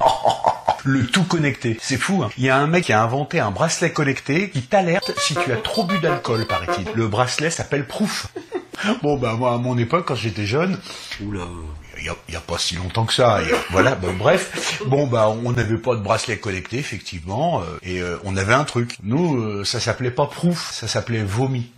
Le tout connecté. C'est fou, hein. Il y a un mec qui a inventé un bracelet connecté qui t'alerte si tu as trop bu d'alcool, paraît-il. Le bracelet s'appelle Proof. Bon, bah, moi, à mon époque, quand j'étais jeune, Oula. il y a, a pas si longtemps que ça. Euh, voilà, bref. Bon, bah, on n'avait pas de bracelet connecté, effectivement, euh, et euh, on avait un truc. Nous, ça s'appelait pas Proof, ça s'appelait Vomi.